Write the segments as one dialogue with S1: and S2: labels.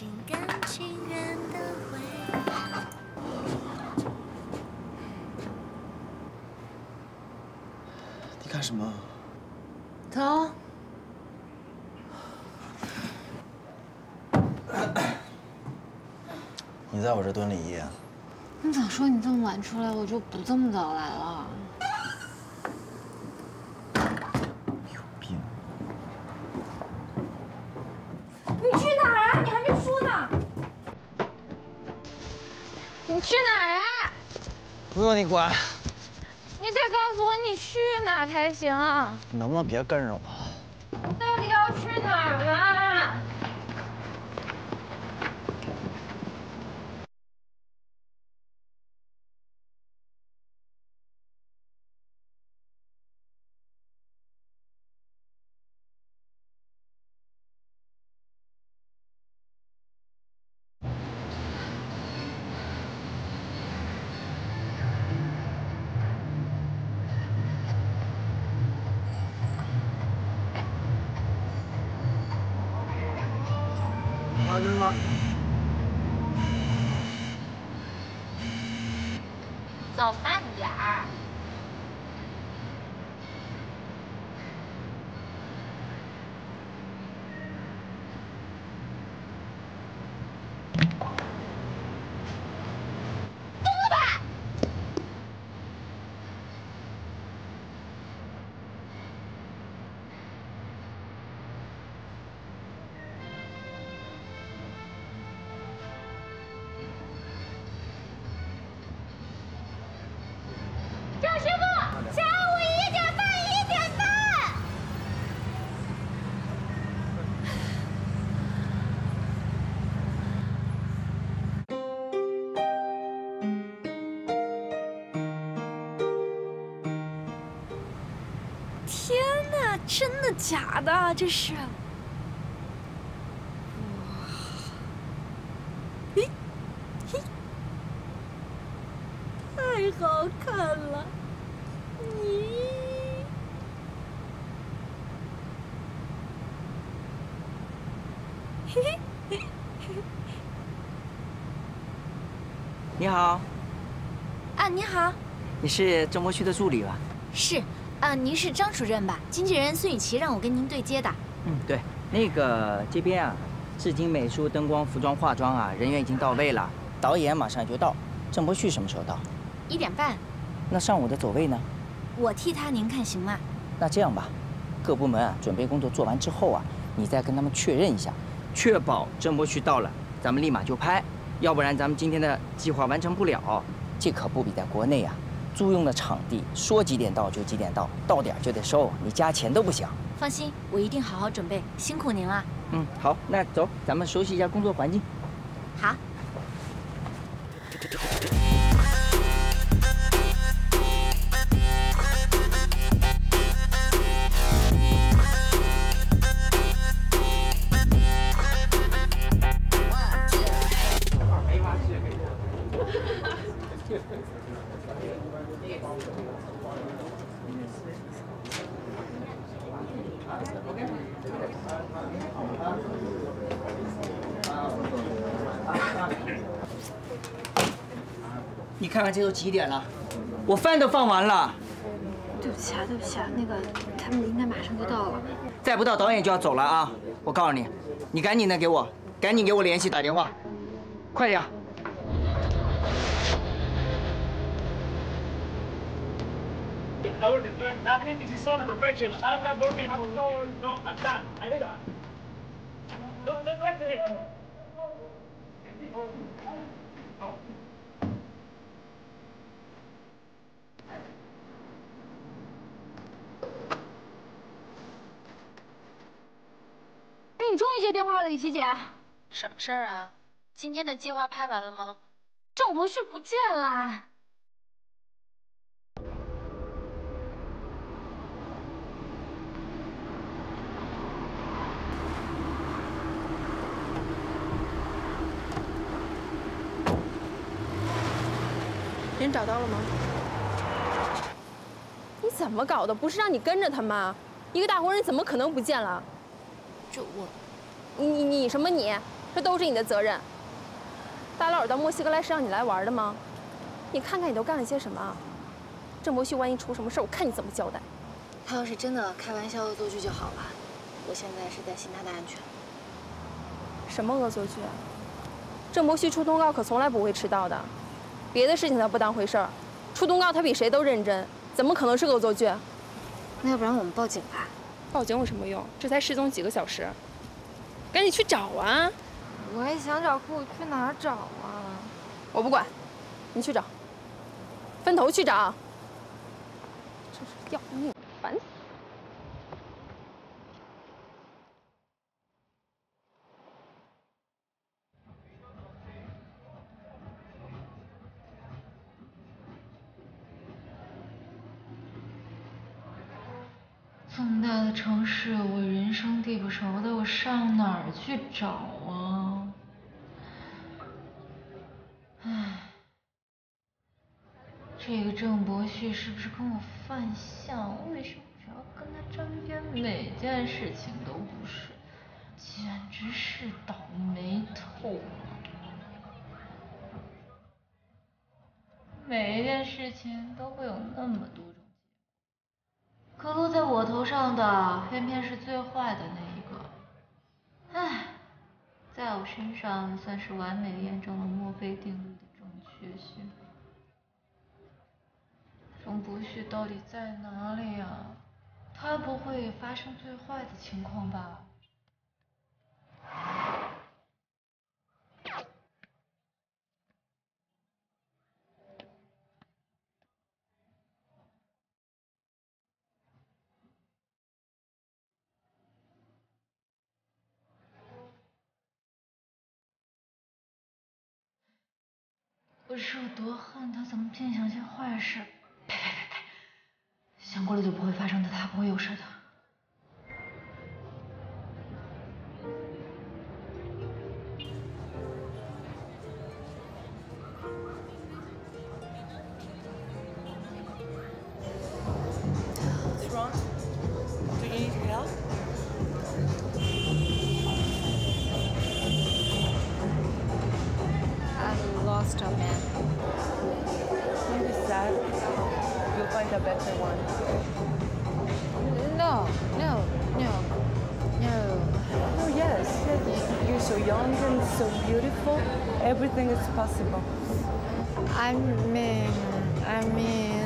S1: 心甘情愿的回
S2: 你干什么？
S3: 走。
S2: 你在我这蹲了一夜，
S3: 你早说你这么晚出来，我就不这么早来了。
S2: 不用你管，
S3: 你得告诉我你去哪才行。
S2: 你能不能别跟着我？
S3: 走慢点儿。
S1: 真的假的？这是？太好看了！你，嘿嘿嘿嘿。
S4: 你好，
S1: 啊，你好，
S4: 你是郑伯旭的助理吧？
S1: 是，啊，您是张主任吧？经纪人孙雨琦让我跟您对接的。
S4: 嗯，对，那个这边啊，至今美术、灯光、服装、化妆啊，人员已经到位了，导演马上就到。郑伯旭什么时候到？
S1: 一点半，
S4: 那上午的走位呢？
S1: 我替他，您看行吗？
S4: 那这样吧，各部门啊准备工作做完之后啊，你再跟他们确认一下，确保郑伯旭到了，咱们立马就拍，要不然咱们今天的计划完成不了。这可不比在国内啊，租用的场地说几点到就几点到，到点就得收，你加钱都不行。
S1: 放心，我一定好好准备，辛苦您了。
S4: 嗯，好，那走，咱们熟悉一下工作环境。
S1: 好。
S4: 你看看这都几点了，我饭都放完了，
S3: 对不起啊，对不起啊，那个他们应该马上就到了。
S4: 再不到导演就要走了啊！我告诉你，你赶紧的给我，赶紧给我联系打电话，快点。
S3: 接电话了，李琪姐。
S1: 什么事儿啊？今天的计划拍完了吗？
S3: 郑博旭不见了。
S5: 人找到了吗？你怎么搞的？不是让你跟着他吗？一个大活人怎么可能不见了？
S1: 这我，
S5: 你你你什么你？这都是你的责任。大老远到墨西哥来是让你来玩的吗？你看看你都干了些什么？郑伯旭万一出什么事，我看你怎么交代。
S6: 他要是真的开玩笑恶作剧就好了，我现在是担心他的安全。
S5: 什么恶作剧？郑伯旭出通告可从来不会迟到的，别的事情他不当回事儿，出通告他比谁都认真，怎么可能是恶作剧？
S6: 那要不然我们报警吧？
S5: 报警有什么用？这才失踪几个小时，赶紧去找啊！
S7: 我也想找，可我去哪儿找啊？
S5: 我不管，你去找，分头去找。真是要命，
S8: 这么大的城市，我人生地不熟的，我上哪儿去找啊？唉，这个郑伯旭是不是跟我犯相？为什么只要跟他沾边，每件事情都不顺，简直是倒霉透了。每一件事情都会有那么多种。可落在我头上的，偏偏是最坏的那一个。唉，在我身上算是完美验证了墨菲定律的正确性。钟不旭到底在哪里呀？他不会发生最坏的情况吧？我是有多恨他，怎么净想些坏事？呸呸呸呸！想过了就不会发生的，他不会有事的。
S7: A
S9: better one.
S7: No, no, no, no.
S9: Oh yes, yes. You're so young and so beautiful. Everything is possible.
S7: I mean, I mean.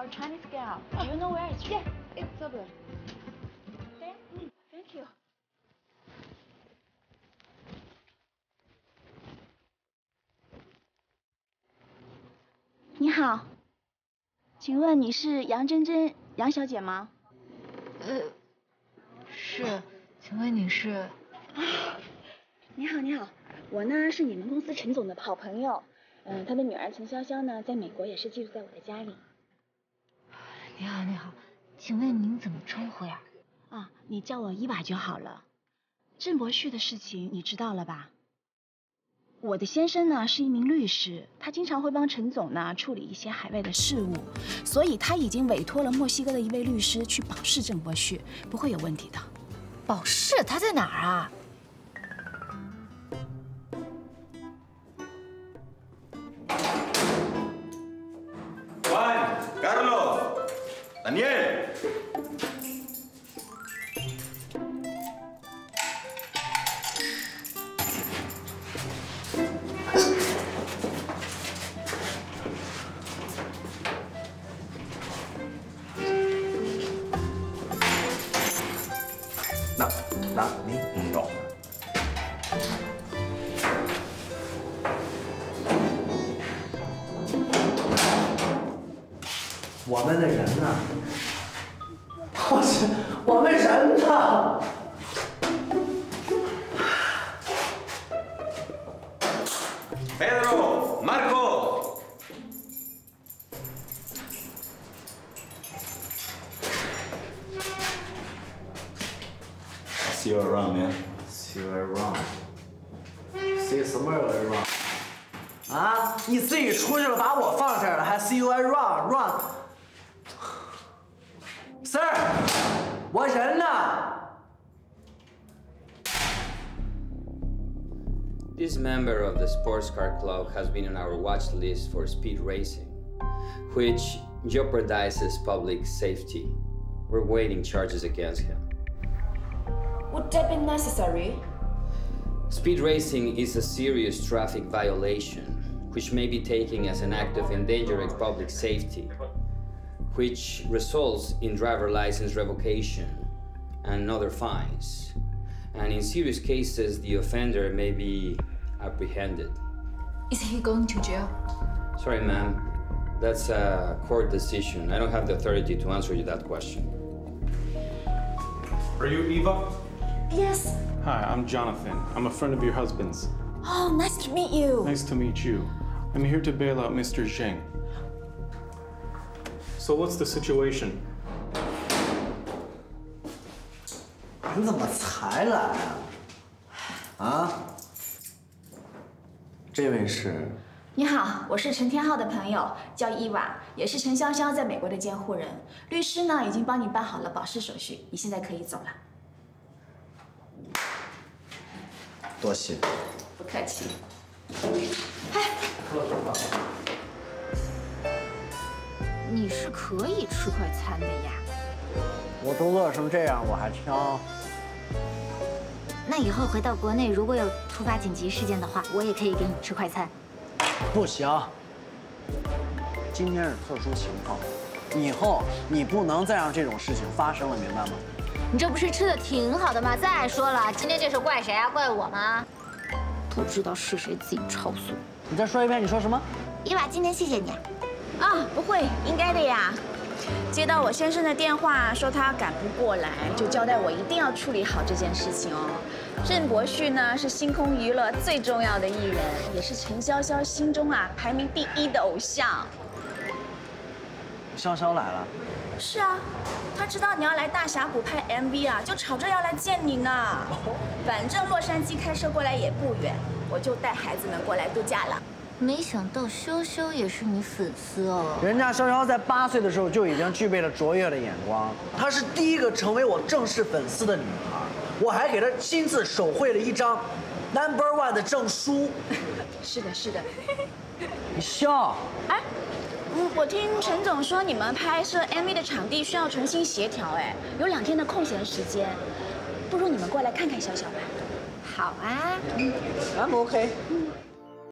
S10: For Chinese girl. Do you know where it's from? Yeah, it's over. Mm, thank you. 你好，请问你是杨真真杨小姐吗？
S8: 呃，是，请问你是？
S10: 你好，你好，我呢是你们公司陈总的好朋友，嗯，他的女儿陈潇潇呢在美国也是寄住在我的家里。
S8: 你好，你好，请问您怎么称呼呀？
S10: 啊，你叫我伊娃就好了。郑柏旭的事情你知道了吧？我的先生呢是一名律师，他经常会帮陈总呢处理一些海外的事务，所以他已经委托了墨西哥的一位律师去保释郑柏旭，不会有问题的。
S6: 保释他在哪儿啊？
S11: 我们人呢
S6: ？Pedro, Marco.
S2: See you around, man.
S11: See you around. See somewhere around. 啊！你自己出去了，把我放这儿了，还 see you around run。Sir，我人呢？
S12: This member of the sports car club has been on our watch list for speed racing, which jeopardizes public safety. We're waiting charges against him.
S13: Would that be necessary?
S12: Speed racing is a serious traffic violation, which may be taken as an act of endangering public safety, which results in driver license revocation and other fines. And in serious cases, the offender may be apprehended.
S1: Is he going to jail?
S12: Sorry, ma'am. That's a court decision. I don't have the authority to answer you that question.
S14: Are you Eva?
S10: Yes.
S14: Hi, I'm Jonathan. I'm a friend of your husband's.
S10: Oh, nice to meet you.
S14: Nice to meet you. I'm here to bail out Mr. Zheng. So what's the situation?
S11: 你怎么才来啊？啊？这位是？
S10: 你好，我是陈天浩的朋友，叫伊娃，也是陈潇潇在美国的监护人。律师呢已经帮你办好了保释手续，你现在可以走了。
S2: 多谢。
S10: 不客气。
S1: 你是可以吃快餐的呀。
S2: 我都饿成这样，我还挑。
S1: 那以后回到国内，如果有突发紧急事件的话，我也可以给你吃快餐。
S2: 不行，今天是特殊情况，以后你不能再让这种事情发生了，明白吗？
S1: 你这不是吃的挺好的吗？再说了，今天这事怪谁啊？怪我吗？不知道是谁自己超速。
S2: 你再说一遍，你说什么？
S1: 伊娃，今天谢谢你啊。
S10: 啊，不会，应该的呀。接到我先生的电话，说他赶不过来，就交代我一定要处理好这件事情哦。郑伯旭呢是星空娱乐最重要的艺人，也是陈潇潇心中啊排名第一的偶像。
S2: 潇潇来了。
S10: 是啊，他知道你要来大峡谷拍 MV 啊，就吵着要来见你呢。反正洛杉矶开车过来也不远，我就带孩子们过来度假了。
S1: 没想到潇潇也是你粉丝哦。
S2: 人家潇潇在八岁的时候就已经具备了卓越的眼光，她是第一个成为我正式粉丝的女孩，我还给她亲自手绘了一张 Number One 的证书。
S10: 是的，是的。
S2: 你笑？
S10: 哎，我，我听陈总说你们拍摄 MV 的场地需要重新协调，哎，有两天的空闲时间，不如你们过来看看潇潇吧。
S1: 好啊，
S2: 嗯，I'm OK。
S10: 嗯